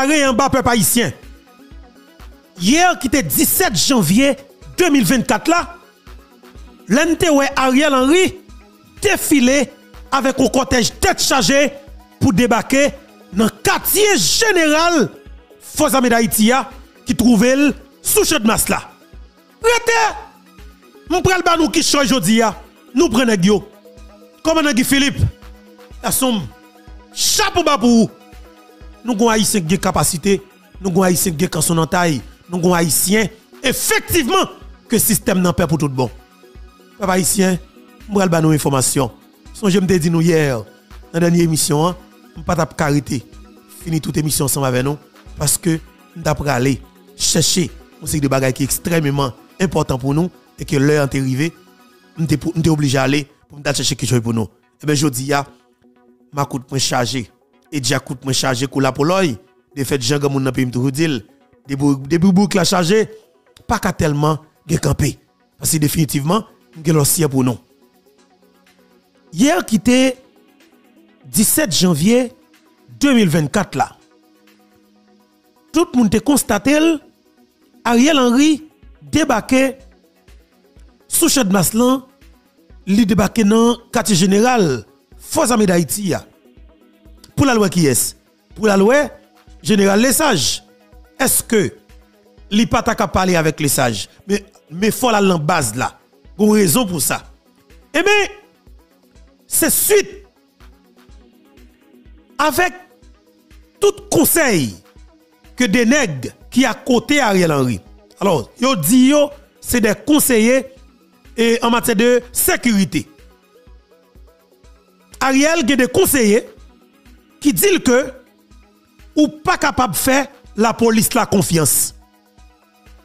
barré en bas, peuple haïtien. Hier, qui était 17 janvier 2024, là, l'NTW Ariel Henry défilé avec un cortège tête chargée pour débarquer dans le quartier général Fosamé d'Haïti qui trouvait sous cette masse là. Prêtez! M'prel ba nous qui choy jodi Nous prenons yo. Comme Philippe. La somme. Chapeau babou. nous avons haïtiens qui ont capacité, nous avons haïtiens qui ont son entaille, nous avons haïtiens, effectivement, que le système n'en pas pour tout bon. Papa haïtien, je vais nous information. Son je me dit nous hier, dans la dernière émission, je ne pas carité. Fini toute émission ensemble avec nous, parce que nous avons aller chercher un série de bagages qui est extrêmement important pour nous, et que l'heure est arrivée, nous sommes obligés d'aller pour chercher quelque chose pour nous. Et bien, je dis, ma coûte point chargé. Et coûte moins chargé pour la poloy. De fait, Jean Gamoun n'a pas me dire. Des boucles à charger, pas qu'à tellement de camper. Parce que définitivement, nous avons pour nous. Hier, qui était 17 janvier 2024 là, tout le monde a constaté, Ariel Henry débarqué sous de Maslan, il débarqué dans le quartier général, Force Armée d'Haïti. Pour la loi qui est Pour la loi, général Les Sages. Est-ce que li ta parler avec les sages? Mais mais faut la base là. Une raison pour ça. Eh bien, c'est suite avec tout conseil que des nègres qui a côté Ariel Henry. Alors, yo dit yo, c'est des conseillers et en matière de sécurité. Ariel a des conseillers qui disent que ou pas capable de faire la police la confiance.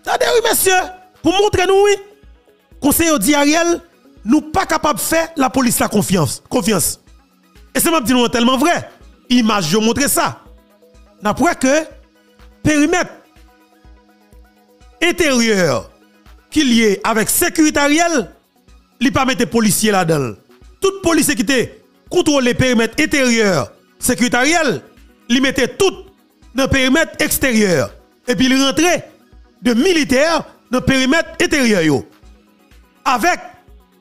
Attendez, oui, monsieur, pour montrer nous, oui. Conseiller dit Ariel, nous pas capable de faire la police la confiance. confiance. Et c'est même tellement vrai. Image, je montre ça. D'après que périmètre intérieur qui lié avec sécurité Ariel, il pas mettre policier là-dedans. Toute police qui était contrôle périmètre intérieur sécuritaire, il mettait tout dans le périmètre extérieur. Et puis il rentrait de militaires dans le périmètre intérieur. Avec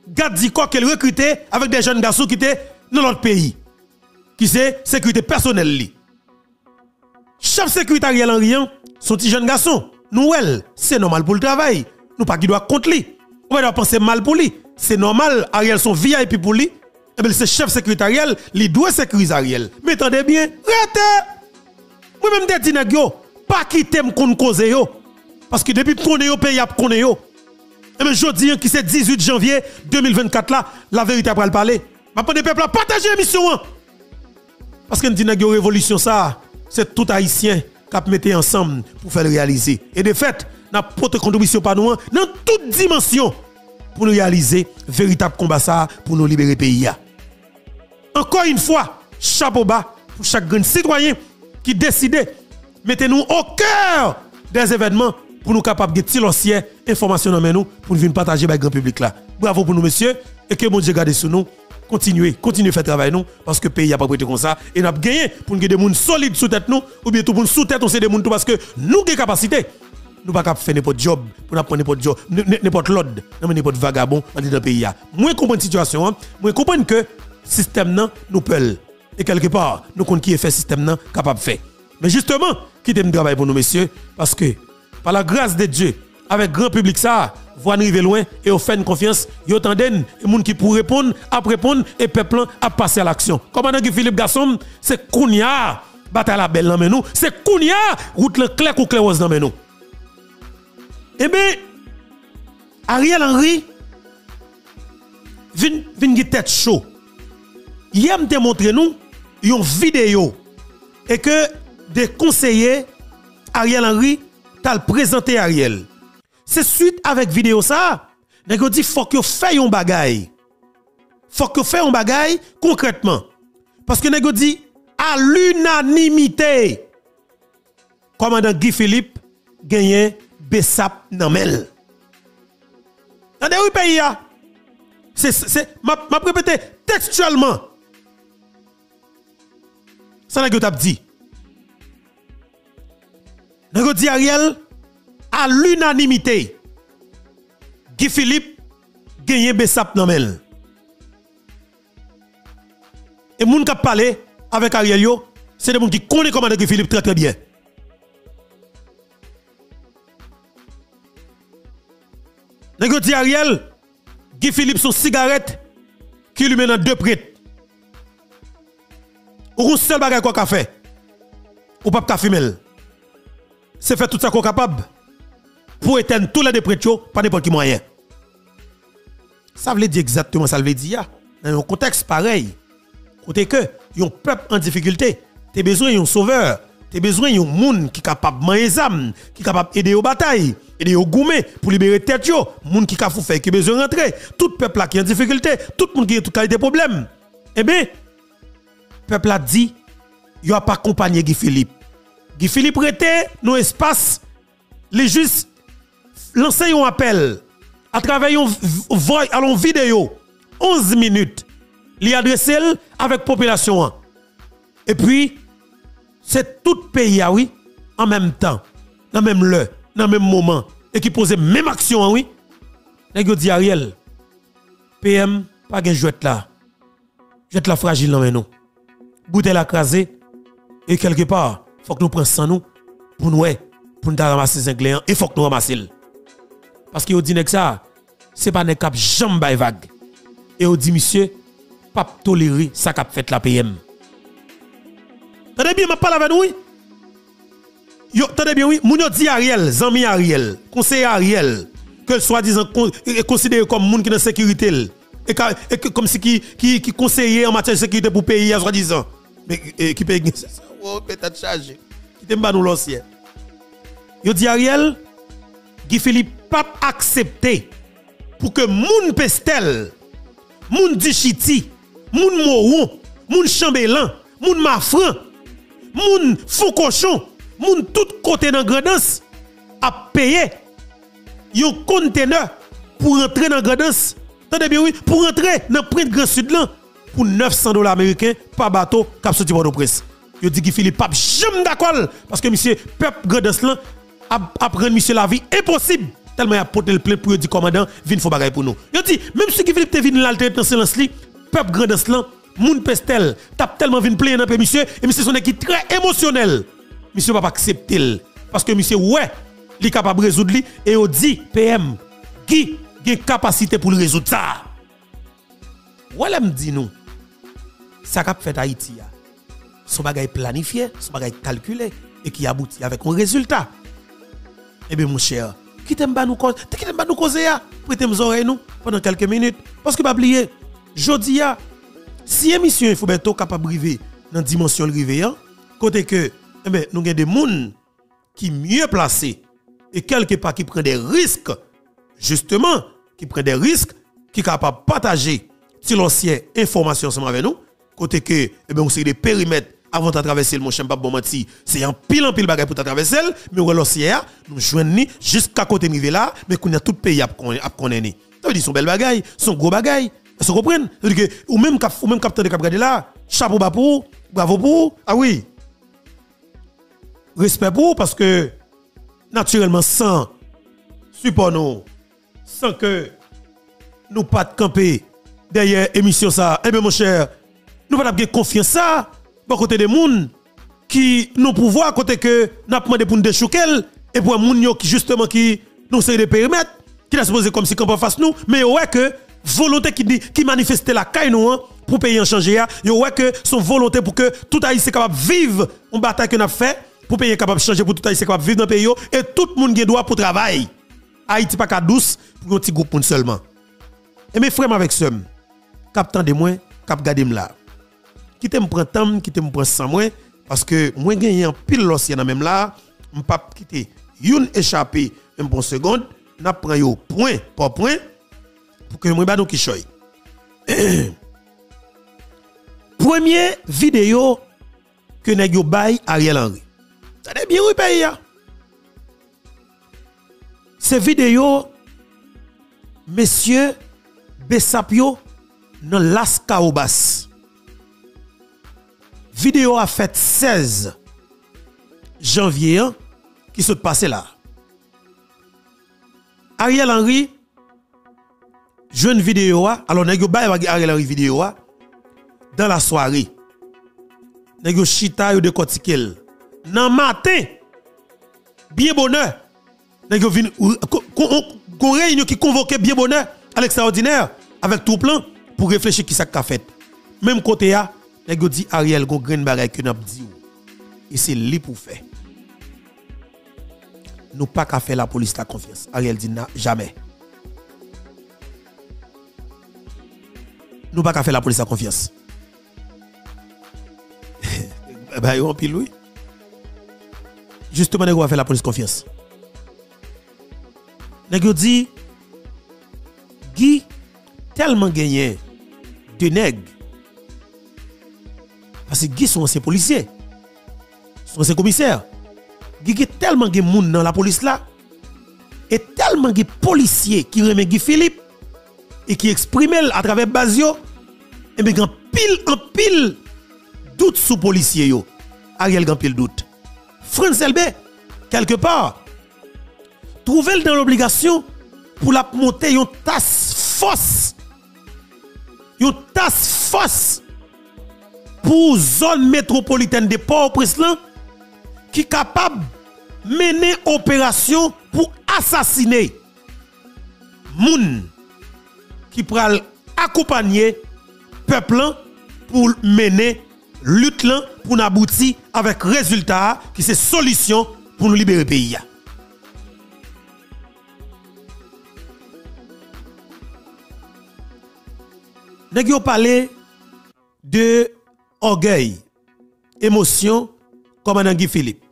Gadziko qu'elle recrutait avec des jeunes garçons qui étaient dans notre pays. Qui c'est sécurité personnelle. Chef sécurité Ariel Henry, son petit jeune garçon, nous, c'est normal pour le travail. Nous pas qui doit contre lui. On va penser mal pour lui. C'est normal, Ariel son VIP pour lui. Eh bien, c'est chef sécuritaire, il doit sécuriser. Mais attendez bien, rete! Moi-même, des dingue, pas quitter me cause yo. Parce que depuis qu'on est au pays, qu'on est yo. Et bien, je dis que c'est 18 janvier 2024 là, la vérité après le parler. Ma peuple à partager l'émission. Hein. Parce que nous révolution ça, c'est tout haïtien qui mettre ensemble pour faire le réaliser. Et de fait, notre contribution par nous hein, dans toute dimension pour nous réaliser véritable combat pour nous libérer pays. Encore une fois, chapeau bas pour chaque grand citoyen qui décide, mettez-nous au cœur des événements pour nous capables de tirer information dans nous pour venir partager avec le grand public là. Bravo pour nous, messieurs, et que mon Dieu garde sur nous. Continuez, continuez à faire travail nous, parce que le pays n'a pas prêté comme ça. Et nous avons gagné pour nous des gens solides sous tête nous, ou bien tout pour nous sous tête, des gens parce que nous avons des capacités. Nous ne pouvons pas faire n'importe job, pour nous prendre n'importe job, n'importe l'ordre, n'importe vagabond dans le pays. Moi, comprendre la situation, hein. moi, comprendre que système nous peut. Et quelque part, nous comptons qui est fait système capable de faire. Mais justement, qui le travail pour nous, messieurs, parce que par la grâce de Dieu, avec grand public ça, vous arriver loin et vous faites confiance, vous attendez et monde qui pour répondre, après répondre et peuple a passer à l'action. Commandant Philippe Gasson, c'est Kounia, bataille la belle dans nous, c'est Kounia, route le clair ou clair dans nous. Eh bien, Ariel Henry vient vin tête chaud. Hier, me montré nous une vidéo et que des conseillers Ariel Henry t'a présenté Ariel. C'est suite avec vidéo ça, nèg dit faut que fait un bagay. Faut que fait un bagay concrètement. Parce que nèg dit à l'unanimité commandant Guy Philippe gagné Bessap Namel. Attendez, oui, pays, c'est, c'est, m'a, m'a répété textuellement. Ça n'a que dit. Nous dit Ariel, à l'unanimité, Guy Philippe gagne Bessap dans Et moun qui parlé avec Ariel c'est des gens qui connaissent comment Guy Philippe très très bien. Nous dit Ariel, Guy Philippe son cigarette qui lui met dans deux prêtres. Ou un seul bagage qu'on a fait. Ou pas ka fumer. C'est faire tout ça qu'on capable pour éteindre tous les dépressions par n'importe quel moyen. Ça veut dire exactement ça veut dire. Dans un contexte pareil, côté que un peuple en difficulté, tu as besoin d'un sauveur, tu as besoin d'un monde qui est capable de manger âmes, qui est capable d'aider aux batailles, aider aux gourmets pour libérer tête monde qui a faire qui a besoin de rentrer, tout peuple là qui est en difficulté, tout le monde qui a tout qualité problème. Eh bien, peuple a dit, il a pas accompagné Guy Philippe. Guy Philippe était nos espaces, les juste lancer un appel à travers une vidéo 11 minutes, li adressé avec population. Et puis, c'est tout pays, ah oui, en même temps, dans le même lieu, dans le même moment, et qui pose même action, ah oui. Nèg dit Ariel, PM, pas de jouet là. Jouet la fragile non mais non. Bouteille la crasé et quelque part, faut que nous prenions ça nous pour nous pour nous ramasser les Anglais et faut que nous ramassions. Parce que dit que ça, c'est pas un cap jamais vague. Et on dit monsieur, pas tolérer ça qu'a fait la PM. Tenez bien, je parle avec nous. Yo, tenez bien, oui. Moun yo dit Ariel, Zami Ariel, conseiller Ariel, que soi-disant considéré comme moun qui dans sécurité. Et, et comme si qui, qui, qui conseiller en matière de sécurité pour pays, soi-disant. Mais qui paye oh, peut-être chargé. Qui t'aime pas nous l'ancien. Yo dit Ariel, Guy Philippe pas accepté pour que moun pestel, moun dichiti, moun moron, moun chambellan, moun mafran, moun faux cochon, moun tout côté dans Gredance a payé un conteneur pour entrer dans Gredance. Pour entrer dans le prix de Grand Sud pour 900 dollars américains par bateau cap sorti de presse. Yo dit que Philippe pas jamais d'accord parce que monsieur peuple là a prendre monsieur la vie impossible tellement il a porté le plein pour dire commandant vinn faut bagaille pour nous. Yo dit même si Philippe te vinn l'alter dans silence peuple là moun pestel tap tellement vinn plein dans monsieur et monsieur son équipe très émotionnel. Monsieur va pas accepter parce que monsieur ouais, il est capable de résoudre et on dit PM qui a capacité pour résoudre ça. Voilà me dit nous ça qu'a fait Haïti son bagage planifié, son bagage calculé et qui aboutit avec un résultat. Eh bien mon cher, qui t'aime pas nous cause, qui t'aime pas nous causer prêtez nous oreilles nous pendant quelques minutes. Parce que pas oublier, jodi si émission il faut bientôt capable de dans dimension river hein, côté que eh bien, nous avons des gens qui mieux placés et quelque part qui prennent des risques, justement, qui prennent des risques, qui sont capables de partager si l'ancien information ensemble avec nous, côté que, eh bien, on sait des périmètres avant de traverser le menti, c'est un pile en pile bagage pour traverser, mais on l'ancien, nous joignons jusqu'à côté de là, mais qu'on a tout pays à connaître. Ça veut dire son bel bagage, son gros bagage. Vous comprenez? Ou même ou même capteur de cap là, chapeau bas pour, bravo pour, ah oui, respect pour parce que naturellement sans support nous, sans que nous pas de camper derrière émission ça, eh bien mon cher, nous pas de confiance ça, côté des gens qui nous pouvoir côté que nous demandé pour nous déchouquer et pour moun qui justement qui nous c'est des périmètres qui n'a supposé comme si qu'on face nous mais ouais que volonté qui dit qui manifeste la caille nous hein, pour payer en changer yo ouais que son volonté pour que tout Haïtien capable vivre une bataille que nous fait pour payer capable de changer pour tout Haïtien capable vivre dans pays et tout le monde qui droit pour travail. Haïti pas qu'à douce pour un petit groupe seulement. Et mes frères avec ce cap de moins, cap garder là. Qui t'aime prendre temps, qui t'aime prendre sans moi parce que moi gagné un pile l'océan même là, on pas quitter une échappée un bon seconde, n'a prend yo point par point pour que moi ba nous qui choy. Premier vidéo que nèg yo bay Ariel Henry. Ça bien oui pays. Ces vidéos, Mesye Besapyo nan Las Kaobas. Videyo a fèt 16 janvye an ki sot pase la. Ariel Henry jwen videyo a, alon negyo baye wage Ariel Henry videyo a, dan la soare. Negyo chita yo dekotike l. Nan matin, biye bonè, negyo vin, kon, kon, kon, réunion qui convoquait bien bonheur à l'extraordinaire avec tout plan pour réfléchir qui ça qu'a fait. Même côté nèg yo dit Ariel gon grain bagay que n'a dit et c'est lui pour. Nous pas qu'à faire la police la confiance. Ariel dit jamais. Nous pas qu'à faire la police la confiance. bah, yon pile oui. Justement, nous va faire la police confiance. Nous dit Guy tellement gagné de nègres parce que Guy sont anciens policiers sont anciens commissaires Guy a tellement de monde dans la police là et tellement de policiers qui remet Guy Philippe et qui expriment à travers Basio et bien en pile en pile doute sous policier yo. Ariel pile doute. France LB quelque part trouver dans l'obligation pour la monter une tasse force une tasse force pour zone métropolitaine de Port-au-Prince qui est capable de mener opération pour assassiner moun qui pral accompagner peuple pour mener lutte pour aboutir avec résultat qui c'est solution pour nous libérer le pays. Nous avons parlé de orgueil, émotion, comme un Guy Philippe.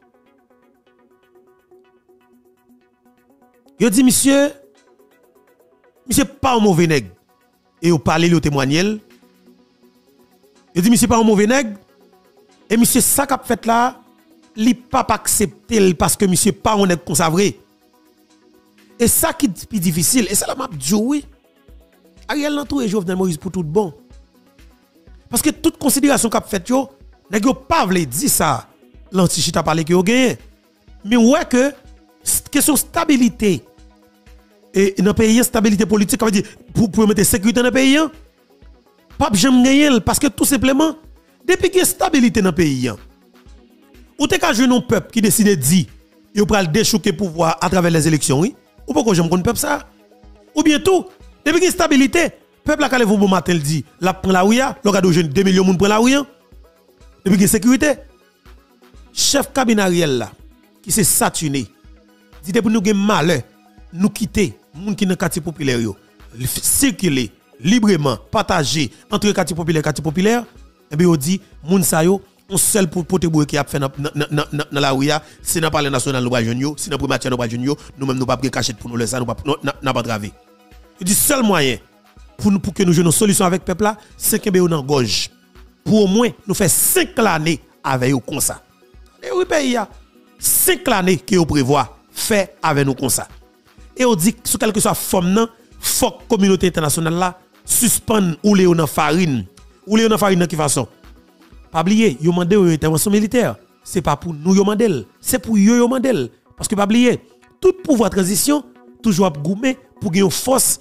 Je dit, monsieur, monsieur pas un mauvais nègre. Et vous parlez, vous témoignez. Je dit, monsieur pas un mauvais nègre. Et monsieur, ça qu'a fait là, il pas accepté parce que monsieur pas un nègre comme vrai. Et ça qui est difficile, et ça la m'a dit oui. Ariel Lantou et Jovenel Moïse pour tout bon. Parce que toute considération qu'a fait yo, nèg yo pas vle dire ça. L'antichita parlé que yo gagné. Mais ouais que question stabilité et dans le pays stabilité politique veut dire pour pour mettre sécurité dans le pays pas jamais gagner parce que tout simplement depuis qu'il y a stabilité dans le pays ou t'es qu'à un peuple qui décide de dire il va déchouquer pouvoir à travers les élections oui ou pourquoi j'aime qu'on peuple ça ou bien tout depuis qu'il y a stabilité peuple a vous bon matin dit. La prend la ouya le gars de 2 millions de la ouya depuis qu'il y a sécurité. Chef cabinet là qui s'est saturé. Dit pour nous gagner malheur. Nous quitter moun qui dans quartier populaire circuler librement partager entre quartier populaire et quartier populaire. Et bien on dit moun sa yo on seul pour qui a fait dans la rue c'est dans parler national nous pas jeune c'est dans primature nous pas jeune nous même nous pas cacher pour nous laisser nous pas travé il seul moyen pour nous pour que nous jouions une solution avec peuple là c'est que nous dans gorge pour au moins nous faire 5 années avec eux comme ça. Et oui pays a 5 années que vous prévoit fait avec nous comme ça. Et on dit sous quelque soit forme faut communauté internationale là suspend ou les dans farine. Ou les dans farine de quelle façon? Pas oublier yo mandé une intervention militaire. C'est pas pour nous yo mandel c'est pour yo mandel parce que pas oublier tout pouvoir transition toujours goumé pour gagner force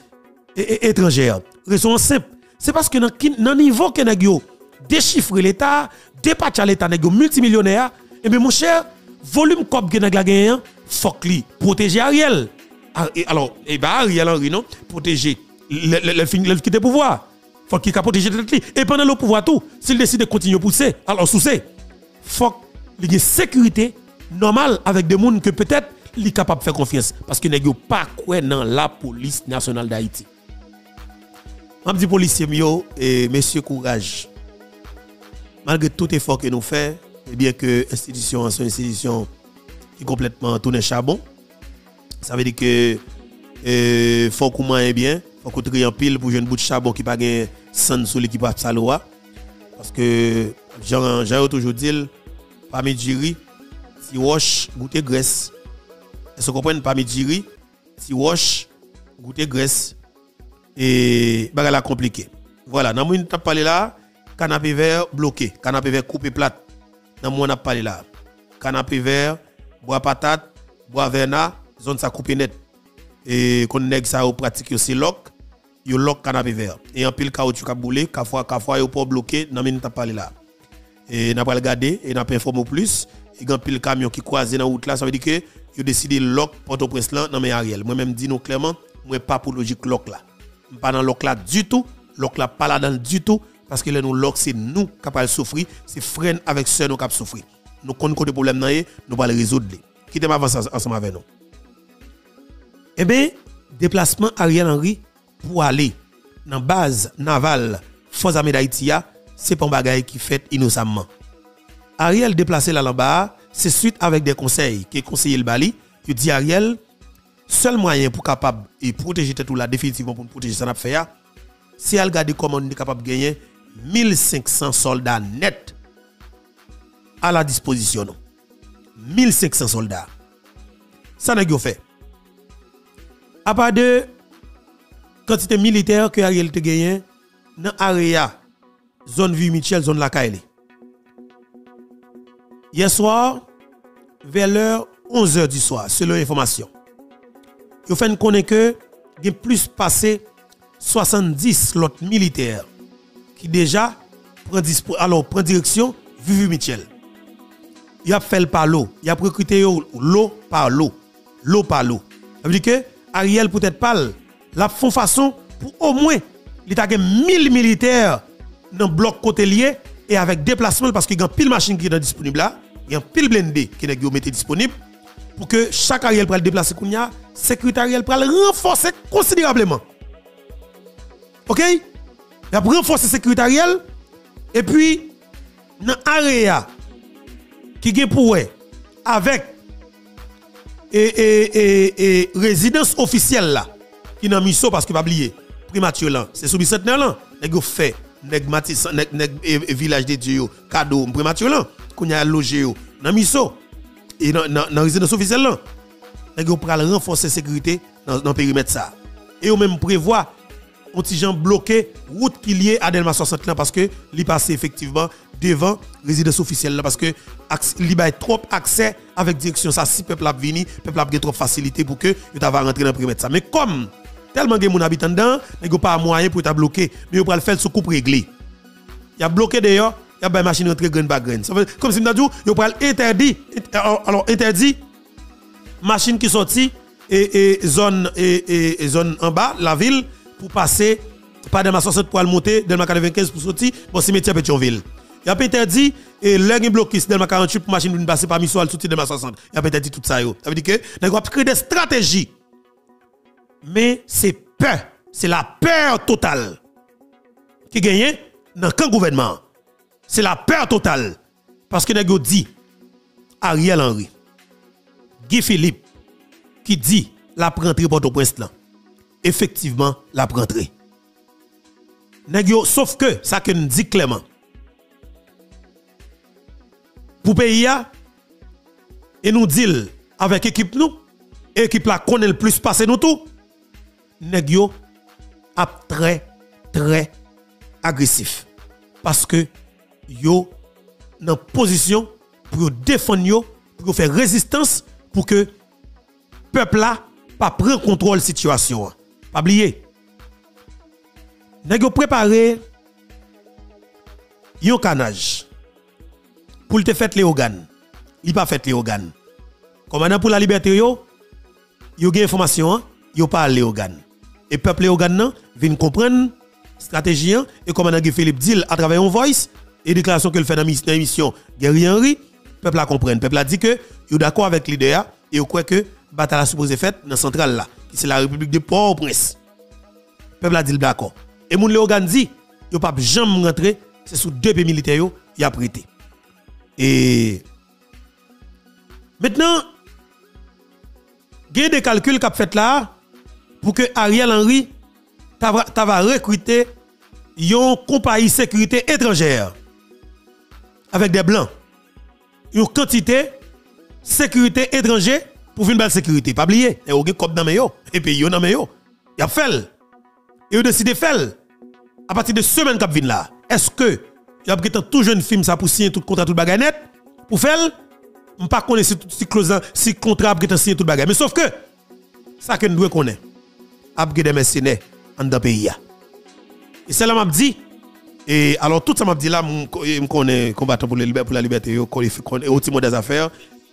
étrangère raison simple c'est parce que dans le niveau que nèg yo déchiffrer l'état dépatcher l'état nèg multimillionnaire et bien mon cher volume cop que nèg la gagné faut protéger Ariel ah, alors, eh bah, Ariel Henry, non, protéger le, le, le, qui pouvoir. Faut qu'il protéger tête Et pendant le pouvoir tout, s'il décide de continuer à pousser, alors sous faut qu'il y ait sécurité normale avec des gens que peut-être il est capable de faire confiance. Parce qu'il n'est pas quoi dans la police nationale d'Haïti. Je dis policiers, et messieurs, courage. Malgré tout effort que nous faisons, et bien que l'institution est une institution qui est complètement tourne charbon, ça veut dire que il euh, faut qu'on ait bien, faut qu'on en pile pour jeune bout de charbon qui pas gain sans sous l'équipe de loi. Parce que, j'ai toujours dit, parmi Jiri, si Roche goûte graisse, est-ce qu'on comprend parmi Jiri, si Roche goûte graisse, et la compliqué. Voilà, dans mon t'a parlé là, canapé vert bloqué, canapé vert coupé plate. Dans mon a parlé là. Canapé vert, bois patate Boaverna, zone ça coupé net. Et qu'on nèg ça au pratique aussi lock, yo lock canapé vert. Et en pile caoutchouc a boulé, fois fois yo pas bloqué, nan min t'a parlé là. Et n'a pas regardé et n'a pas informé plus. Il y a pile camion qui croise dans route là, ça veut dire que yo décidé lock Port-au-Prince là dans mes Ariel. Moi même dis nous clairement, moi pas pour logique lock là. pas dans l'oc là du tout, l'oc là pas là dans du tout, parce que là nous l'oc c'est nous qui avons souffrir, c'est frère avec sœur nous qui avons souffrir. Nous connaissons le problème, nous allons le résoudre. Quittez-moi ensemble avec nous. Eh bien, déplacement Ariel Henry pour aller dans la base navale Force Armée d'Haïti, c'est pas un bagage qui fait innocemment. Ariel déplacé là-bas, c'est suite avec des conseils que conseiller le Bali, qui dit Ariel, seul moyen pour capable et protéger tout là définitivement pour protéger ça n'a fait c'est à regarder comment on est capable de gagner 1500 soldats nets à la disposition. 1500 soldats. Ça n'a fait. À part de quantité militaire que Ariel a gagné dans l'area, zone Vie Michel, zone la. Hier soir, vers l'heure 11h du soir, selon l'information, il fait que il y a plus passé 70 l'autre militaires qui déjà prend, alors, prend direction Vivi Michel. Il a fait par l'eau. Il a recruté l'eau par l'eau. L'eau par l'eau. Ça veut dire que Ariel peut-être pas la font façon pour au moins il a 1000 militaires dans le bloc côté lié et avec déplacement parce qu'il y a pile machine qui est disponible là, il y a pile blindé qui est disponible pour que chaque Ariel le déplacer kounya, sécurité Ariel le renforcer considérablement. OK? Il a renforcer sécurité Ariel et puis dans l'area qui est pour avec et, et, et, résidence officielle là qui n'a mis ça parce que pas oublier primature là c'est sous centenaire là nèg fait nèg matis nèg village de Dieu cadeau primature là qu'on a logé yo n'a mis ça et dans dans résidence officielle là nèg pral renforcer sécurité dans dans périmètre ça. Et on même prévoit un petit gens bloqué route qui liée à Delma 60 là parce que li passe effectivement devant résidence officielle là parce que a trop accès avec direction ça si peuple a vini peuple a trop facilité pour que tu va rentrer dans périmètre ça. Mais comme tellement de mon habitant dedans il pas moyen pour ta bloquer mais il va le faire sous coupe réglé il a bloqué d'ailleurs il y a une machine rentrer grain par grain comme si m'a dit il va interdit alors interdit machine qui sorti et, zone et, zone en bas la ville pour passer pas de ma 60 pour aller monter de ma 95 pour sortir bon cimetière Pétionville. Il a interdit et l'un bloqué dans ma 48 pour machine pour passer parmi soit sortir de ma 60 il a interdit tout ça ça veut dire que nous avons créé des stratégies. Mais c'est peur, c'est la peur totale qui gagne dans le gouvernement. c'est la peur totale. Parce que Nego dit, Ariel Henry, Guy Philippe, qui dit, la rentrée Port-au-Prince là. Effectivement, la rentrée. Nego, sauf que, ça que nous dit clairement. Pour pays, et nous dit avec l'équipe nous, équipe la connaît le plus passé nous tout. Negyo a très très agressif parce que yo dans position pour défendre pour faire résistance pour que peuple là pas prendre contrôle de la situation. Pas oublier. Nèg préparé yon canage pour te faire les organes il pas fait les organes commandant pour la liberté yo yo gen information yo pas les organes et peuple Ogan vient comprendre stratégie hein, et Guy Philippe dit à travers un voice et déclaration qu'il fait dans l'émission Guerrier Henry, peuple a comprendre. Peuple a dit que est d'accord avec l'idée et il croit que bataille a supposé faite dans la centrale là, c'est la République de Port-au-Prince. Peuple a dit d'accord. Et moun Léogan dit, yo pas jamais rentrer, c'est sous deux pays militaires y a prêté. Et maintenant, il y a des calculs qu'a fait là pour que Ariel Henry va recruter une compagnie sécurité étrangère avec des blancs. Une quantité sécurité étrangère pour une belle sécurité. Pas oublier, il y a un cop dans yo et yo dans yo. Il a fait. Et a décidé de faire. À partir de semaine qui vient là, est-ce que il a pris tout jeune film ça pour signer tout contrat tout baganet pour faire ne pas connaître si, si clause, si contrat qui signé tout. Mais sauf que, ça que nous devons connaître, il des mercenaires dans pays. Et c'est là m'a dit, et alors tout ça m'a dit là, je connais combattant pour, pour la liberté, je connais au des affaires,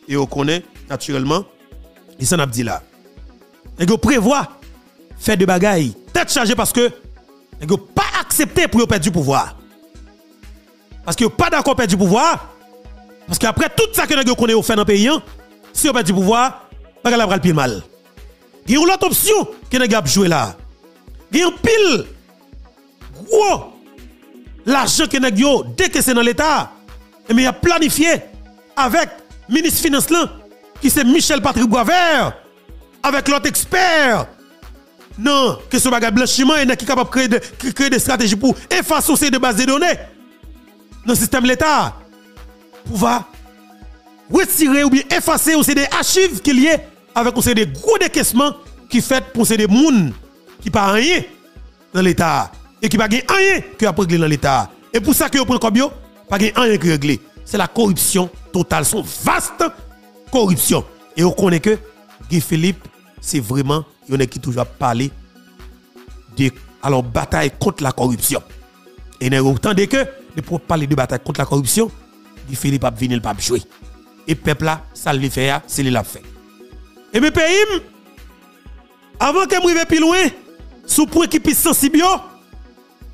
et je connais naturellement, et ça m'a dit là. Et je prévoit faire des bagailles tête chargée parce que ne pas accepter pour perdre du pouvoir. Parce que pas d'accord perdre du pouvoir. Parce qu'après tout ça que nous connaissons fait dans le pays, hein, si on perd du pouvoir, pas va le pile mal. Il y a une autre option que nous avons joué là. Il y a pile gros l'argent que nous avons décaissé dans l'État. Et mais il a planifié avec le ministre Finance qui c'est Michel Patrick Boisvert, avec l'autre expert non, que ce bagage blanchiment et qui capable de créer, des stratégies pour effacer des bases de données dans le système de l'État. Pouvoir retirer ou bien effacer ou c'est des archives qui liées avec ou des gros décaissements qui fait pour ces des gens qui pas rien dans l'État et qui n'a pas rien qui a réglé dans l'État. Et pour ça que vous prenez comme yo, pas rien qui réglé. C'est la corruption totale. C'est vaste corruption. Et on connaît que Guy Philippe, c'est vraiment, il y qui toujours parlé de alors, bataille contre la corruption. Et nous entendons que, pour parler de bataille contre la corruption, Guy Philippe a venu le pape jouer. Et peuple là, ça le fait, c'est lui l'a fait. Et mes pays, avant que je plus loin, sous point qui puisse sensible,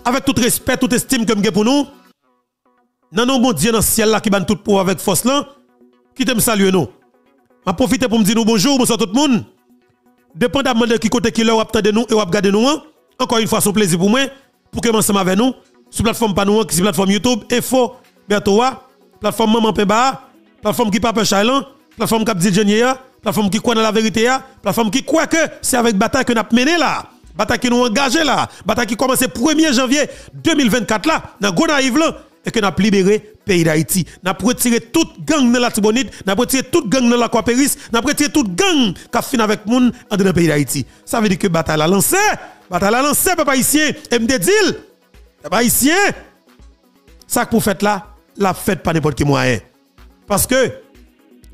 avec tout respect, toute estime que je pour nous, non, non, bon Dieu dans le ciel là qui bat tout pour avec force là, qui t'aime saluer nous. Je profite pour me dire bonjour, bonsoir tout le monde dépendamment de qui côté qui leur de nous et regarder nous hein. encore une fois c'est un plaisir pour moi pour que ensemble avec nous sur plateforme pas nous sur plateforme YouTube info Bertoa plateforme maman Pemba plateforme qui Papa Chailan plateforme Cap la plateforme qui croit dans la vérité plateforme qui croit que c'est avec bataille que nous avons mené là bataille qui nous engagé là bataille qui commence le 1er janvier 2024 là dans Gonaïve là et que nous avons libéré le pays d'Haïti. Nous avons retiré toute gang de la Tibonite, nous avons retiré toute gang de la Quapéris, nous avons retiré toute gang qui a fini avec moun dans le pays d'Haïti. Ça veut dire que la bataille a lancé, bataille a lancé, papa haïtien, et me papa haïtien, ça que pour faites là, la fête pas n'importe quel moyen. Parce que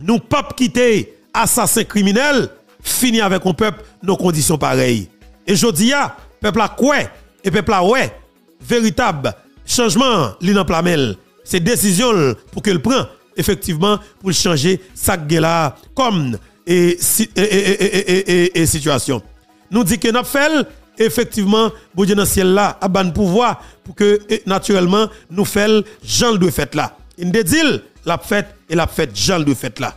nous pas quitter assassin criminel, fini avec un peuple, nos conditions pareilles. Et je dis, peuple a quoi, et peuple a ouais, véritable changement, l'in plamel, c'est décision pour qu'elle prend effectivement pour changer sa là comme et, situation. Nous dit que nous fait effectivement pour dans ciel là à ban pouvoir pour que naturellement nous faisons Jean de fête là. Il dit la fête et la fête Jean de fête là.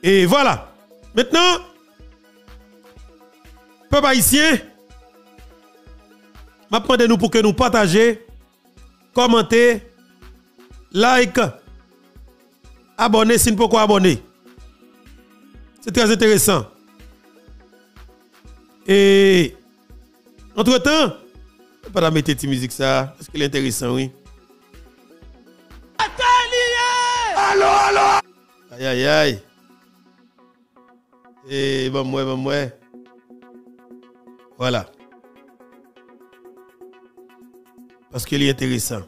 Et voilà. Maintenant peuple haïtien m'a nous pour que nous partagions commentez, like, abonnez si vous pouvez abonner. C'est très intéressant. Et entre-temps, pas la mettre cette musique ça, parce qu'il est intéressant, oui. Allô, allô! Aïe, aïe, aïe. Et bon, moi, bon, moi. Voilà. parce qu'il est intéressant.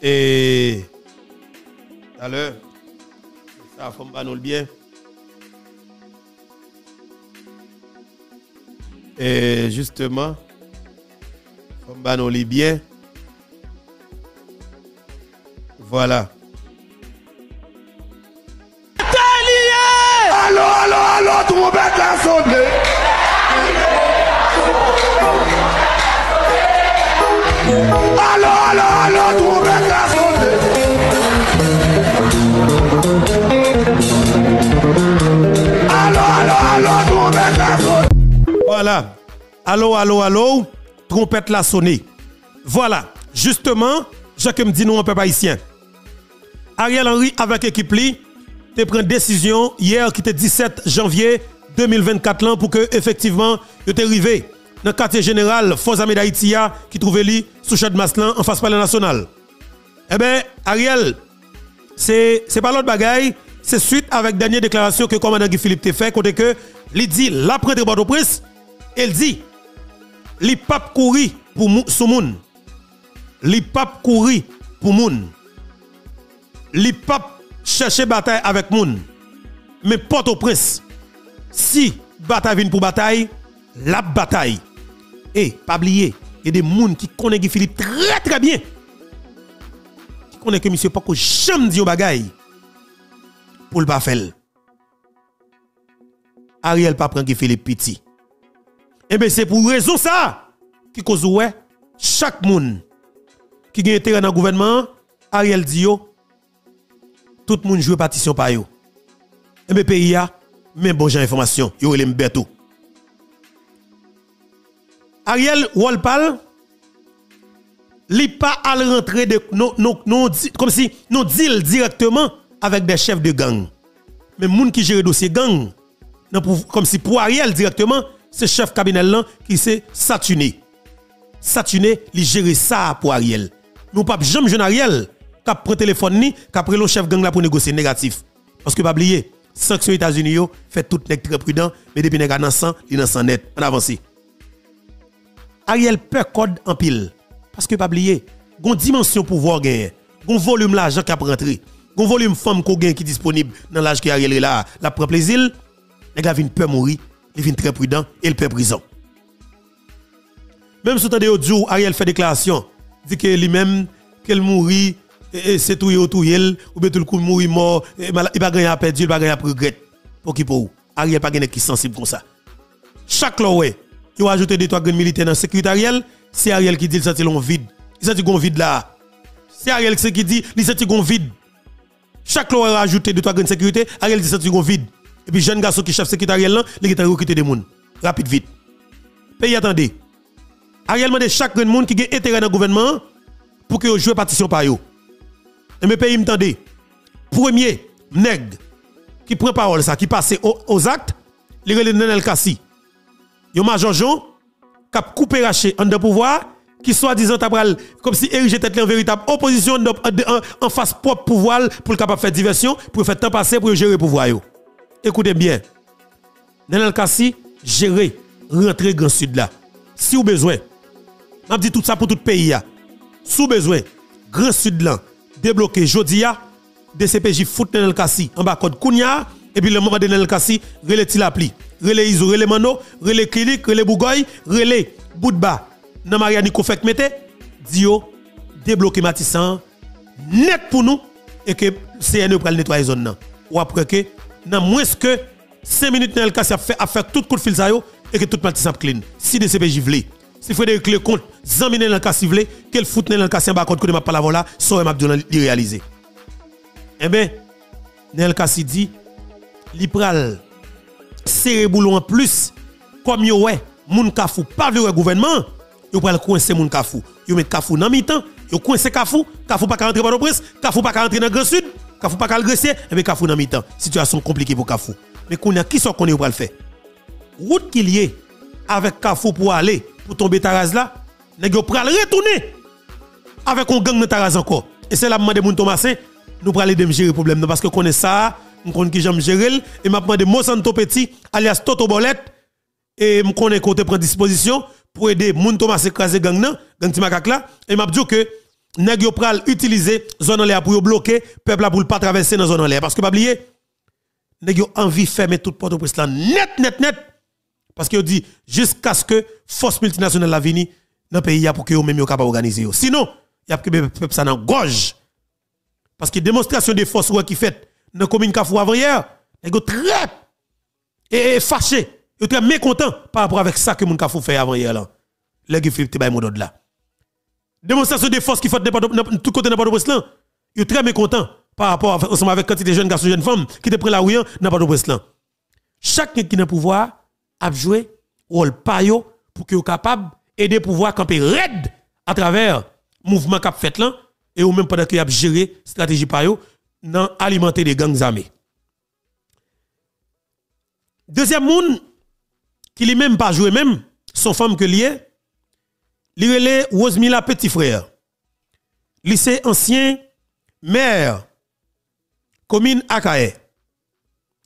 Et à l'heure, ça faut pas nous le bien. Et justement, pas nous le bien. Voilà. Voilà. Allô, allô, allô, trompette la sonné. Voilà. Justement, je me dit nous un peu haïtien. Ariel Henry avec équipe li, te prend décision hier qui était 17 janvier 2024 pour que effectivement yo te arrivé dans le quartier général Force Armée d'Haïti qui trouvait lui sous Chad Maslin en face palais national. Eh bien, Ariel, c'est n'est pas l'autre bagaille, c'est suite avec la dernière déclaration que le commandant Guy Philippe t'a fait, côté que il dit la prêtre de prince il dit, li pape courir pour sou moun. Li pape courir pour moun. Li pape chercher bataille avec moun. Mais Port-au-Prince, si bataille vient pour bataille, la bataille. Et pas oublier, il y a des gens qui connaissent Philippe très très bien. Qui connaissent que monsieur pas jamais dit bagaille pour le faire. Ariel pas prendre Guy Philippe petit. Et eh bien c'est pour raison ça qui cause ouais chaque monde qui a intérêt dans le gouvernement, Ariel dit tout le monde joue partition par yo. Et bien pays a même bon j'ai information, yo les tout. Ariel Wolpal li pas à rentrer de comme si non deal directement avec des chefs de gang. Mais moun qui gère dossier gang comme si pour Ariel directement, c'est chef cabinet là qui s'est Satuné. Satuné, il gère ça pour Ariel. Nous pas jamais jeune Ariel qui prend téléphone ni qui pris le chef gang là pour négocier négatif. Parce que pas oublier, sanction États-Unis fait tout très prudent, mais depuis nèg dans sang, il dans sang net. On avance. Ariel peut code en pile. Parce que pas oublier, gon dimension pouvoir gagner, gon volume l'argent qui a rentré, gon volume femme qui qui disponible dans l'âge qui Ariel est là, la prend plaisir. Les gars viennent peur mourir, ils viennent très prudent et ils peur prison. Même si vous audio, Ariel fait déclaration, dit que lui-même, qu'elle mourit, et c'est tout ou tout ou bien tout le coup mourir mort, il va gagner à perdre, il va gagner à regret. Pour qui pour Ariel pas gagner qui sensible comme ça. Chaque loi, il a ajouté des trois grands militaires dans la sécurité Ariel, c'est Ariel qui dit qu'il long vide. Il senti un vide là. C'est Ariel qui dit qu'il senti un vide. Chaque loi a ajouté deux trois grandes sécurité, Ariel dit senti un vide. Et puis, jeune garçon qui chef sécrétariel là, il a recruté des gens. Rapide, vite. Pays, attendez. Ariel demande chaque monde qui a intérêt dans le gouvernement pour que joue partition par eux. Et mes pays, m'tendez. Premier, nèg qui prend parole ça, qui passe aux, actes, il relève Nenel Kassi. Yo major Jean, qui a coupé raché en de pouvoir, qui soit disant comme si érigé tête en véritable opposition en, face propre pouvoir pour le capable faire diversion, pour faire temps passer pour gérer le pouvoir écoutez bien. Nenel Kassi, gérer, rentrer Grand Sud là. Si vous besoin, je dit tout ça pour tout le pays. Si vous besoin, Grand Sud là, débloquer Jodia, DCPJ fout Nenel Kassi en bas code Kounia, et puis le moment de Nenel Kassi, relais Tilapli, relais Iso, relais Mano, relais Clinique, relais Bougoy, relais Boudba, dans Mariani Kofek Mete, Dio, débloquer Matissan, net pour nous, et que CNE pour nettoyer zone. Ou après que dans moins que 5 minutes le cas a fait a fait tout coup de fil ça et que tout simple clean. Si des CPJ vle, si Frédéric le compte, zami dans le cas si vle, quel foot dans le cas si en bas contre que m'a pas la voilà, so m'a dit réaliser. Eh ben Nel Kassi dit li pral serré boulon en plus comme yo ouais moun kafou pas le gouvernement yo pral coincer moun kafou yo met kafou dans mi-temps yo coincer kafou kafou pas rentrer par le prince kafou pas rentrer dans grand sud Kafou pas agresser, et bien Kafou dans mi-temps. Situation compliquée pour Kafou. Mais qu'on a qui sont qu'on est pour le faire? Route qu'il y avec Kafou pour aller pour tomber Taraz là, nèg yo pral retourner avec un gang de Taraz encore. Et c'est là demande moun Thomasin, nous pral aider gérer problème parce que connaît ça, on connaît qui j'aime gérer et m'a demandé Monsanto Petit alias Toto Bolette et me connaît côté prendre disposition pour aider moun Thomas écraser gang nan, gang ti là et m'a dit que nèg yo pral utiliser zone en l'air pour bloquer peuple là pour pas traverser dans zone en l'air parce que pas oublier nèg yo envie fermer toute porte au net net net parce que yo dit jusqu'à ce que force multinationale la vini dans pays pour que yo même yo capable organiser sinon y a que peuple ça dans gorge parce que démonstration de force qui fait dans commune Kafou avant hier nèg yo très et fâché yo très mécontent par rapport avec ça que mon Kafou fait avant hier là. Les Philippe te bay mon là. Démonstration de force qui fait de tout côté de port au il est très mécontent par rapport à, ensemble avec quantité de jeunes garçons, jeunes femmes qui étaient prêts là où dans port au Chacun qui a pouvoir a joué rôle payo pour qu'il soit capable d'aider pouvoir camper raide à travers le mouvement qu'a fait là. Et ou même pendant qu'il a géré stratégie payo dans alimenter des gangs armés. Deuxième monde qui lui même pas joué même son femme que lié Li relè Rosemila petit frère. Lycée ancien maire commune Akaye.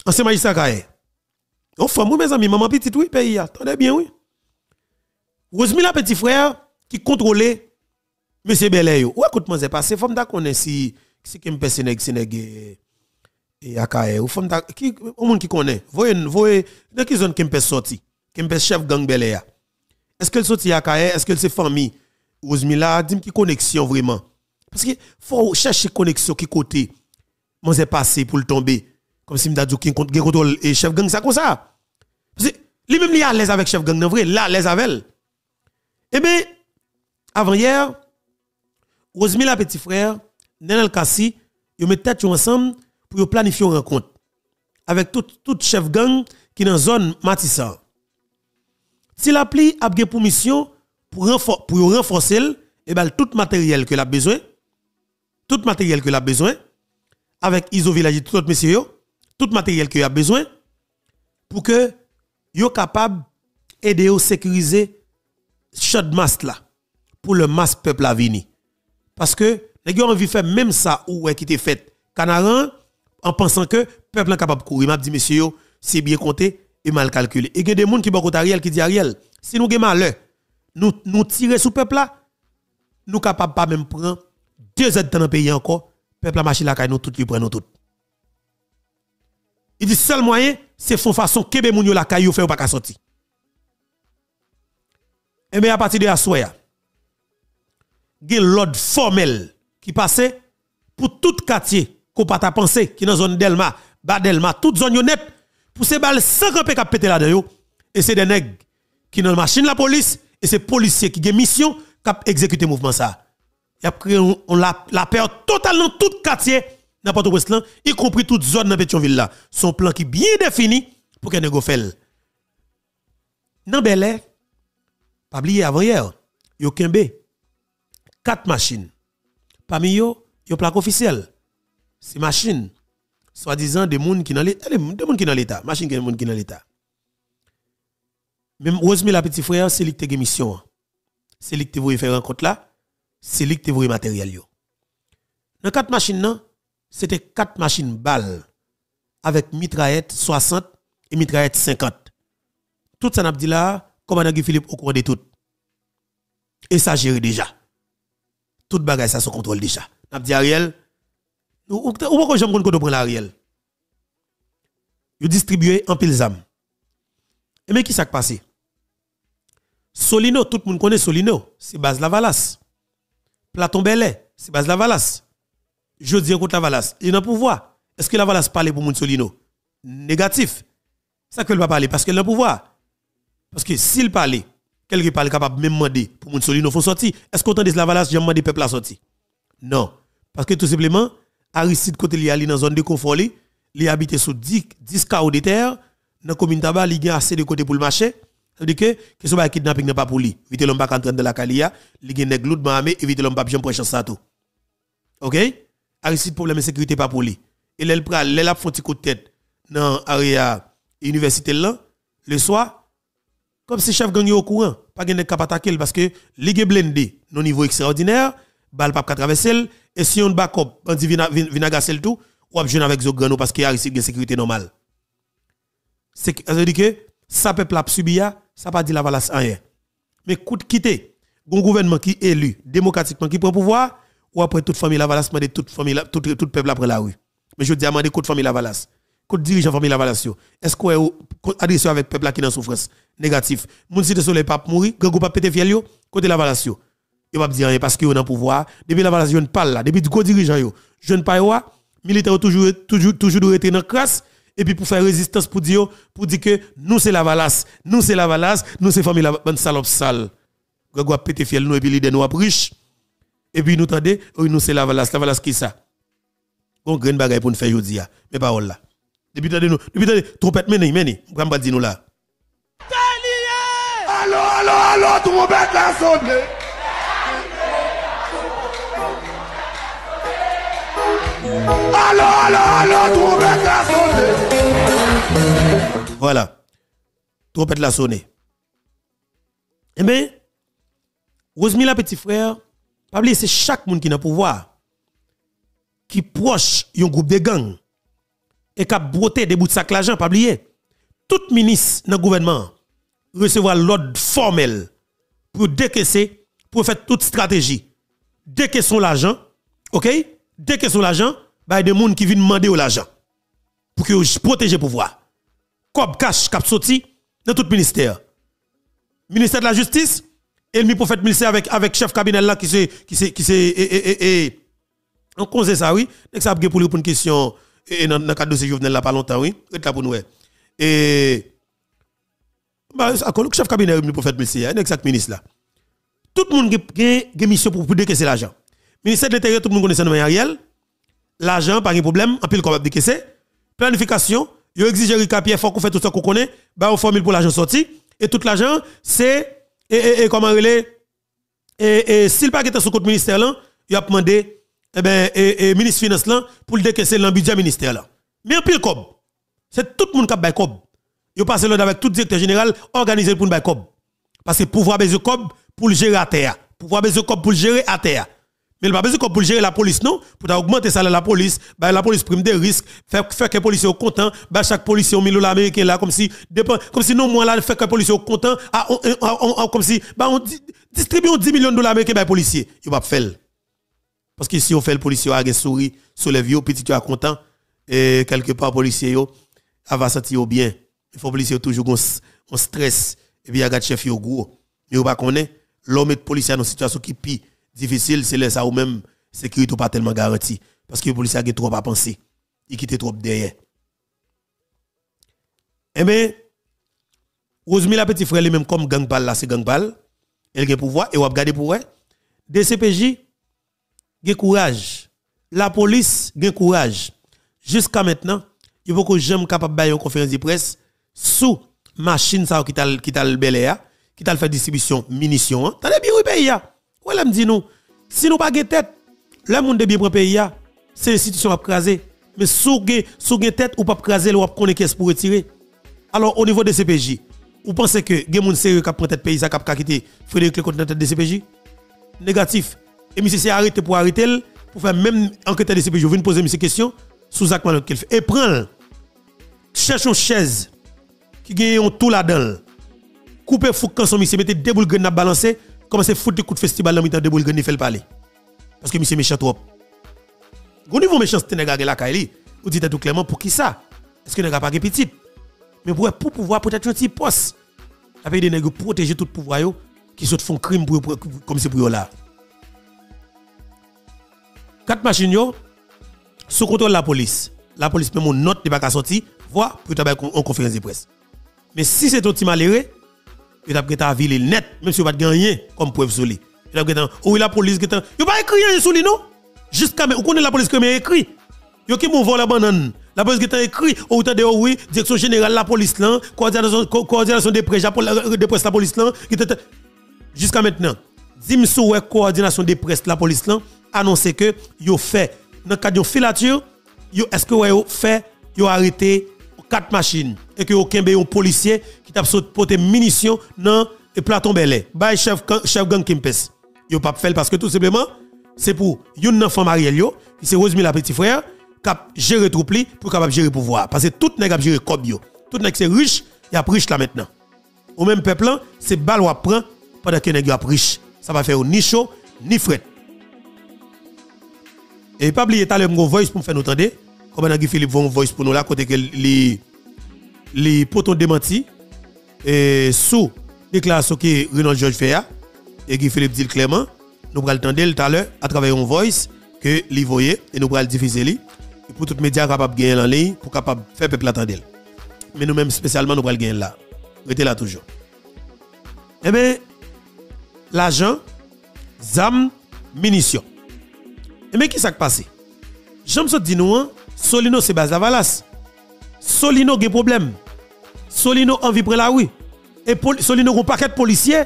Ancien magistrat Akaye. On femme mes amis, maman petite oui pays attendez bien oui. Rosemila petit frère qui contrôlait Monsieur Belé, yo, ou écoute moi c'est passé, faut me connaître si si qui me pèse nèg nèg et akaye ou faut me qui au monde qui connaît. Voyez voyez dans qui zone qui me sorti, qui me chef gang Belé Est-ce qu'elle sorti akaye, est-ce qu'elle c'est famille Rosemila, dis-moi qui connexion vraiment. Parce que faut chercher connexion qui côté. Moi c'est passé pour le tomber. Comme si m'da dit qui contrôle et chef gang ça comme ça. Parce que lui-même il à l'aise avec chef gang, non vrai, là à l'aise avec elle. Eh bien, avant hier, Rosemilla petit frère, Nenel Kassi, ils mettent tête ensemble pour planifier une rencontre avec tout, tout chef gang qui est dans la zone Matissa. Si l'appli a pour mission pour, pour renforcer et ben, tout matériel que a besoin, tout matériel que a besoin, avec ISO Village tout autre messieurs, tout matériel que a besoin, pour que yo capable aider à sécuriser shot masse là, pour le masse peuple à venir. Parce que les gens ont envie de faire même ça ou qui était fait canaran en pensant que le peuple est capable de courir. m'a dit monsieur c'est bien compté et mal calculé. Et il y a des gens qui sont Ariel qui dit Ariel, si nous avons malheur, nous nous tirer sur le peuple là, nous capables pas même prendre deux aides dans le pays encore, le peuple a marché la caille nous tout lui prend nous tout. Il dit seul moyen c'est son façon que moun yo la caille fait pas sortir. Et bien à partir de la soya, il y a l'ordre formel qui passait pour tout quartier qu'on pas penser qui dans zone Delma, Badelma, toute zone net pour ces balles 50 qui pété là-dedans et c'est des nègres qui dans la machine la police et c'est policiers qui ont mission qui exécuté mouvement ça. Et après on, la, la peur totalement tout quartier n'importe où y compris toute zone dans Pétionville là. Son plan qui bien défini pour que nègre fait. Dans Bel pas oublier avant hier, yo kembe quatre machines. Parmi eux, il y a plaque officielle. C'est machine, soi-disant des gens qui dans l'état, des qui dans machine qui dans l'état. Même Rosemary la petit frère, c'est lui qui mission. C'est lui qui vous faire rencontre là, c'est lui qui vous matériel. Dans quatre machines c'était quatre machines balles avec mitraillette 60 et mitraillette 50. Tout ça n'a dit là, commandant Guy Philippe au courant de tout. Et ça gère déjà tout bagage ça sous contrôle déjà. N'a dit Ariel, ou ou pourquoi j'aime qu'on prend l'Ariel. Yo distribué en pile zam. Et mais qui s'est passé? Solino, tout le monde connaît Solino, c'est base Lavalas. Platon Bellet, c'est base Lavalas. Je dis contre Lavalas, il a pouvoir. Est-ce que Lavalas parle pour moun Solino? Négatif. Ça que le pas parler parce qu'il a pouvoir. Parce que s'il parlait, quelqu'un parle capable même demander pour moun Solino faut sortir. Est-ce qu'autant de Lavalas j'ai demandé peuple à sortir? Non. Parce que tout simplement Aristide côté li ali dans zone de confort li, li habite sous 10 10 carreaux de terre dans commune tabac, li a assez de côté pour le marché. Ça veut dire que que ce kidnapping n'est pas pour lui. Vite l'homme pas entrer dans la calia, li gen nèg lout armé et vite l'homme pas prendre chance ça tout. OK? Aristide problème de sécurité pas pour lui. Et elle pral, elle a font coup de tête dans area université là le soir comme si chef gang au courant, pas gen capable attaquer parce que ligue blindé non niveau extraordinaire, balle pas traverser et si on backup bandi vina gasser tout, ou jeune avec zo parce qu'il y a une sécurité normale. C'est ça dire que ça peuple a subi ça pas dit la valasse rien. Mais coûte quitter un gouvernement qui est élu démocratiquement qui prend pouvoir ou après toute famille la valasse de toute famille tout tout peuple après la rue. Mais je dis à demander toute famille la valasse côté dirigeant famille Lavalasio, est-ce qu'on est adressé avec peuple qui est en souffrance? Négatif. Moun de soleil pas mourir, grand pas péter fiel yo, côté Lavalasio. Il va dire parce que a pouvoir. Depuis Lavalasio ne parle là, depuis gros dirigeant yo, jeune pas yo, militaire toujours toujours toujours être dans crasse et puis pour faire résistance pour dire pour dire que nous c'est la valasse, nous c'est la valasse, nous c'est famille la bonne salope sale. Grand péter fiel nous et puis l'idée nous riche. Et puis nous tendez, nous c'est la valasse, la valasse qui ça Bon grain bagay pour nous faire jodi mais parole là. Depuis tande nous, depuis trompette meni meni, on va dire nous là? Allô allô allô trompette la sonne. Allô allô allô trompette la sonne. Voilà. Trompette la sonne. Eh bien, Rosemilla petit frère, pas c'est chaque monde qui a pouvoir qui proche un groupe de gangs et qui a broté des bouts de sac l'argent, pas oublier. Tout ministre dans le gouvernement recevoir l'ordre formel pour décaisser, pour faire toute stratégie, dès que l'argent, OK? Dès que son l'argent, bah des gens qui viennent demander l'argent pour que protéger le pouvoir. Comme cash cap sorti dans tout ministère. Ministère de la justice, et le prophète ministère avec avec chef cabinet là qui c'est qui qui on conseille ça oui, et ça pour pour une question et dans le cadre de ce journal là pas longtemps oui, et là pour nous et bah le chef cabinet le prophète ministère, exact ministre là. Tout le monde a une mission pour décaisser l'argent. Ministère de l'Intérieur, tout le monde connaît ça dans Ariel. L'argent, pas de problème, en pile capable décaisser. Planification, il exige Rika Pierre faut qu'on fait tout ça qu'on connaît, bah on formule pour l'argent sorti et tout l'argent c'est et, et, et comment relais? Et, et s'il pas sur compte ministère là, il a demandé eh ben et, ministre finance là pour le décaisser dans budget ministère là. Mais en pile cob. C'est tout le monde qui a bail cob. Il passe là avec tout directeur général organisé pour bail cob. Parce que pouvoir besoin cob pour le gérer à terre. Pouvoir besoin cob pour le gérer à terre. Mais il pas besoin pour gérer la police, non? Pour augmenter ça la police, bah, la police prime des risques, faire, que les policiers sont contents, bah, chaque policier au milieu américain là, comme si, comme si non, moi là, faire que les policiers sont contents, comme si, bah, on distribue 10 millions de dollars américains, bah, policiers. Il va pas faire. Parce que si on fait le policier, a sur les vieux, petit, tu content, et quelque part, policier, yo, va sentir bien. Il faut policier toujours on stress, et puis, a chef, yo, gros. Mais on pas connaît, l'homme est policier dans une situation qui pire difficile, c'est ça ou même sécurité pas tellement garantie. Parce que le policier a trop à penser. Il quitte trop derrière. Eh bien, Rosemary la petit frère, lui-même comme gang là, c'est gang Elle a pouvoir et on va regarder pour elle. DCPJ, a courage. La police, a courage. Jusqu'à maintenant, il faut que j'aime capable de une conférence de presse sous machine ça qui t'a qui t'a le qui t'a fait distribution munitions. Hein. T'as bien oui pays Ouais, là, me dit nous, si nous pas de tête, le monde de bien pour pays, c'est l'institution à craser. Mais si vous avez tête ou pas craser, ou pas connaître qu'est-ce pour retirer. Alors, au niveau des CPJ, vous pensez que les gens sérieux qui prend tête pays, ça qui quitter Frédéric le continent des CPJ? Négatif. Et monsieur c'est arrêté pour arrêter, pour faire même enquête des CPJ. Venez poser ces questions sous Zach qu'il fait. Et prends, cherche une chaise qui gagne tout là-dedans. Coupez fou quand son monsieur mettez deux boules de balancer comment c'est foutre des coups de festival dans le de boule fait le parler. Parce que monsieur méchant trop. Au niveau méchanceté la kaili, vous dites tout clairement pour qui ça? Est-ce que nèg pas petit Mais pour pouvoir peut-être un petit poste. Avec des nèg protéger tout pouvoir qui se font crime pour, comme c'est pour là. Quatre machines sous contrôle la police. La police même une note de pas sorti, voir pour tabac en conférence de presse. Mais si c'est un petit malheureux il a pris ville net, même si vous pas gagné comme preuve sur lui. Il a pris oui la police qui il pas écrit rien sur lui non? Jusqu'à vous connaissez la police qui a écrit? Yo qui m'ont volé la banane? La police qui a écrit au de oui, direction générale la police là, coordination des presse de presse la police là jusqu'à maintenant. Dim sou coordination des presse la police là annoncé que yo fait dans cadre de filature, est-ce que yo fait yo arrêté quatre machines et que aucun un policier qui t'a porté munitions dans le platon belé. Bay chef chef gang Kimpes. Yo pas fait parce que tout simplement c'est pour une femme Mariel yo, c'est Rosemary la petit frère cap gérer troupe pour capable gérer pouvoir parce que tout nèg a gérer cob yo. Tout nèg c'est riche, il a riche là maintenant. Au même peuple c'est balle prend pendant que nèg a riche. Ça va faire ni chaud ni fret. Et pas oublier talent mon voice pour me faire nous entendre. Comme Guy Philippe vont voice pour nous là côté que les les potos démenti. Et sous déclaration que Renan George fait et Guy Philippe dit clairement nous allons entendre tout à l'heure à travers un voice que les voyez et nous allons diffuser li. Et pour tout média capable gagner en ligne pour capable faire peuple attendre mais nous même spécialement nous allons gagner là. Restez là toujours. Eh bien l'argent zam munitions eh bien qui s'est passé j'aime ça dire nous hein, Solino c'est base Valas. Solino a des problèmes. Solino envie prendre la rue. Et Solino a un paquet de policiers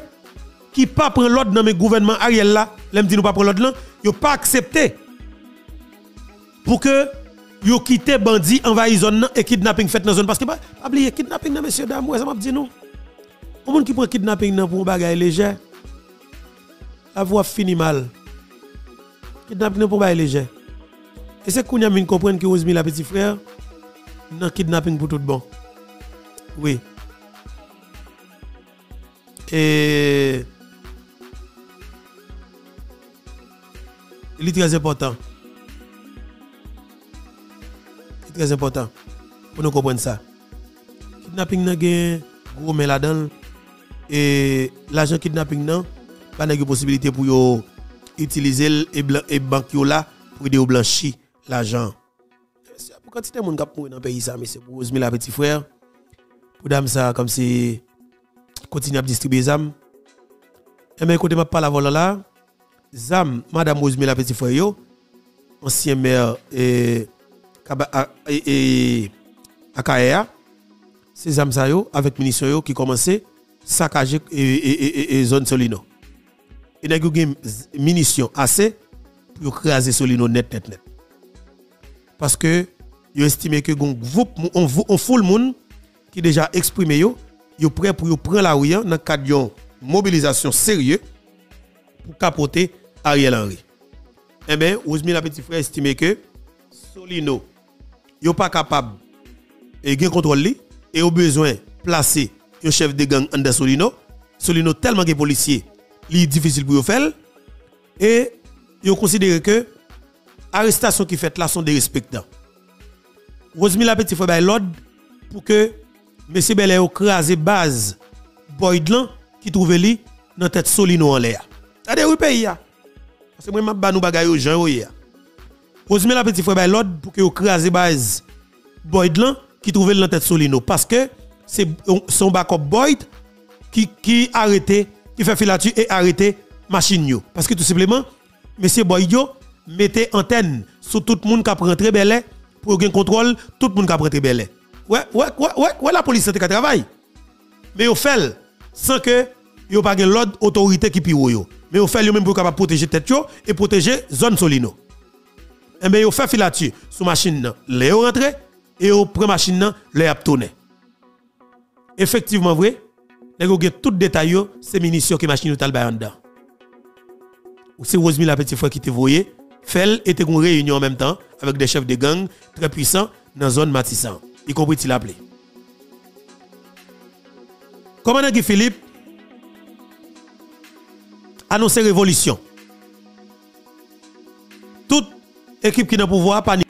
qui pas l'ordre dans le gouvernement Ariel là, l'aime dit nous pas prendre l'ordre là, yo pas accepté pour que yo quitte bandit envahi zone et kidnapping fait dans zone parce que pas oublier kidnapping dans monsieur dame ça m'a dit nous. Au monde qui prend kidnapping pour un bagage léger. La voix finit mal. Kidnap ki nan pou baye leje. E se koun ya min kompren ki Ozmi la peti frèr, nan kidnapping pou tout bon. Oui. E... Li trez important. Li trez important. Pou nou kompren sa. Kidnapping nan gen, gwo men la dan, e l'ajan kidnapping nan, pa nan gen posibilite pou yo... utiliser et banque là pour au blanchir l'argent. Pour quantité de monde qui dans le pays ça mais c'est pour Osmi la petit frère. Pour dame ça comme si continue à distribuer âmes. Et bien, écoutez, je parle avant là. Zam, Madame Osmi la petit frère, yo, ancien maire et, et, Akaea, c'est Zam ça yo, avec munitions yo qui commençaient saccager et, zone Solino. Et n'a eu munitions assez pour craser Solino net, net, net. Parce que, yo estimé que un groupe, on, on full monde qui déjà exprimé yo, yo prêt pour yo prendre la rue dans le cadre d'une mobilisation sérieuse pour capoter Ariel Henry. Eh bien, Ousmi la petit frère estimé que Solino yo pas capable et gain contrôle et au besoin placer un chef de gang under Solino. Solino tellement que policier, li difficile pour faire et ils considéré que arrestation qui fait là sont des respectants. Rosemilla Petit fait l'ordre pour que monsieur Belay crase base Boydlan qui trouve li dans tête Solino en l'air. Tade oui pays Parce que moi m'a ba nous bagay aux gens hier. Rosemilla Petit fait l'ordre pour que crase base Boydlan qui trouvait dans tête Solino parce que c'est son backup Boyd qui qui arrêté qui fait filature et arrêté machine yo parce que tout simplement monsieur Boyd yo mettez antenne sur tout le monde qui a rentré Belé pour gagner contrôle tout le monde qui a rentré Belé ouais, ouais, ouais, ouais, la police qui travaille. Mais au fait, sans que yo pas l'autre autorité qui pire yo. Mais au fait, yo même pour capable protéger tête yo et protéger zone solino. Et eh bien, yo fait filature sous machine les rentre et au prend machine nan, les tourné. Effectivement vrai, les avez tout détail c'est munitions qui machine tal ba dedans. C'est Rosemary la petit frère qui te voyé, fait était une réunion en même temps avec des chefs de gang très puissants dans la zone Matissan y compris il appelé. Commandant Guy Philippe annonce révolution? Toute équipe qui n'a pouvoir panique.